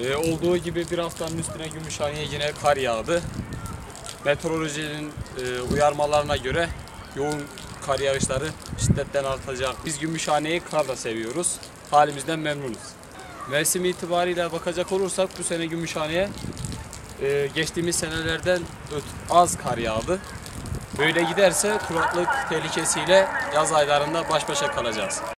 Ee, olduğu gibi bir haftanın üstüne Gümüşhane'ye yine kar yağdı. Meteorolojinin e, uyarmalarına göre yoğun kar yağışları şiddetten artacak. Biz Gümüşhane'yi karla seviyoruz. Halimizden memnunuz. Mevsim itibariyle bakacak olursak bu sene Gümüşhane'ye e, geçtiğimiz senelerden az kar yağdı. Böyle giderse kuraklık tehlikesiyle yaz aylarında baş başa kalacağız.